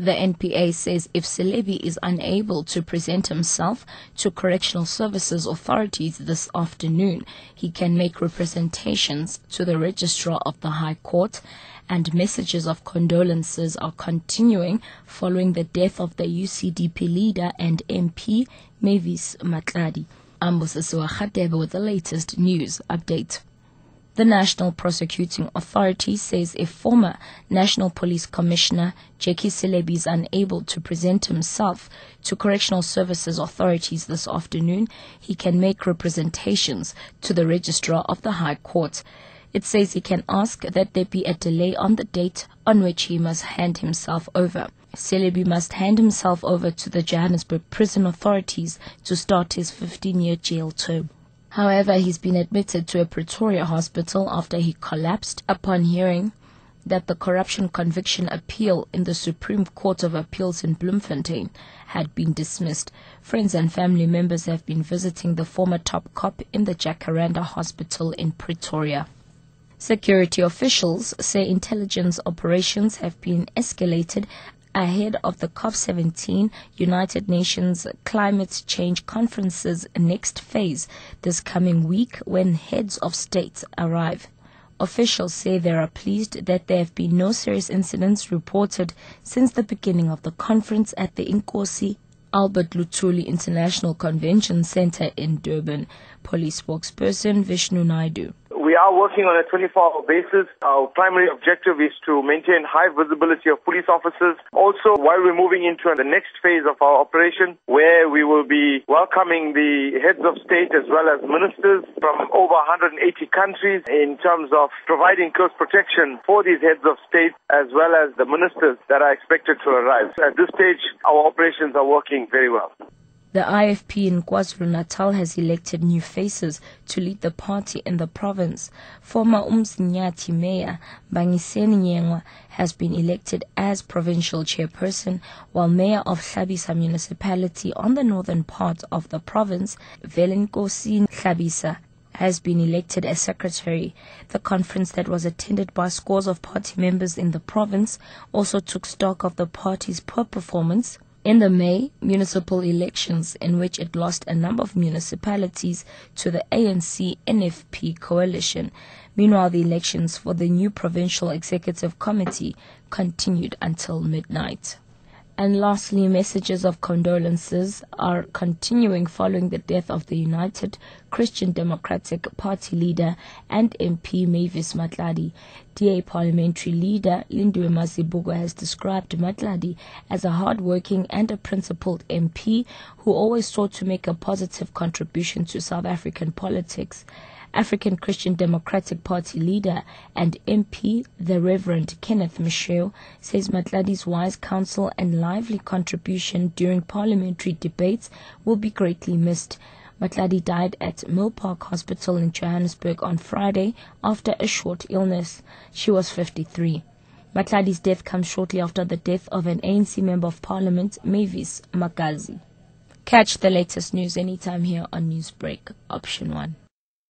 The NPA says if Selebi is unable to present himself to correctional services authorities this afternoon, he can make representations to the registrar of the High Court and messages of condolences are continuing following the death of the UCDP leader and MP Mavis Matladi. Ambosisiwa with the latest news update. The National Prosecuting Authority says if former National Police Commissioner Jackie Selebi is unable to present himself to Correctional Services authorities this afternoon, he can make representations to the Registrar of the High Court. It says he can ask that there be a delay on the date on which he must hand himself over. Selebi must hand himself over to the Johannesburg prison authorities to start his 15 year jail term. However, he's been admitted to a Pretoria hospital after he collapsed upon hearing that the corruption conviction appeal in the Supreme Court of Appeals in Bloemfontein had been dismissed. Friends and family members have been visiting the former top cop in the Jacaranda Hospital in Pretoria. Security officials say intelligence operations have been escalated ahead of the COP17 United Nations Climate Change Conference's next phase this coming week when heads of states arrive. Officials say they are pleased that there have been no serious incidents reported since the beginning of the conference at the Inkosi Albert Luthuli International Convention Center in Durban. Police spokesperson Vishnu Naidoo. Are working on a 24-hour basis. Our primary objective is to maintain high visibility of police officers. Also, while we're moving into the next phase of our operation, where we will be welcoming the heads of state as well as ministers from over 180 countries in terms of providing close protection for these heads of state as well as the ministers that are expected to arrive. At this stage, our operations are working very well. The IFP in KwaZulu-Natal has elected new faces to lead the party in the province. Former Umzinyathi Mayor Bangiseni Nyengwa has been elected as provincial chairperson, while Mayor of Hlabisa municipality on the northern part of the province, Velenkosi Hlabisa, has been elected as secretary. The conference that was attended by scores of party members in the province also took stock of the party's poor performance in the May municipal elections, in which it lost a number of municipalities to the ANC NFP coalition. Meanwhile, the elections for the new provincial executive committee continued until midnight. And lastly, messages of condolences are continuing following the death of the United Christian Democratic Party leader and MP Mavis Matladi. DA parliamentary leader Lindiwe Mazibuko has described Matladi as a hard-working and a principled MP who always sought to make a positive contribution to South African politics. African Christian Democratic Party leader and MP, the Reverend Kenneth Meshoe, says Matladi's wise counsel and lively contribution during parliamentary debates will be greatly missed. Matladi died at Milpark Hospital in Johannesburg on Friday after a short illness. She was 53. Matladi's death comes shortly after the death of an ANC Member of Parliament, Mavis Magazi. Catch the latest news anytime here on Newsbreak, option 1.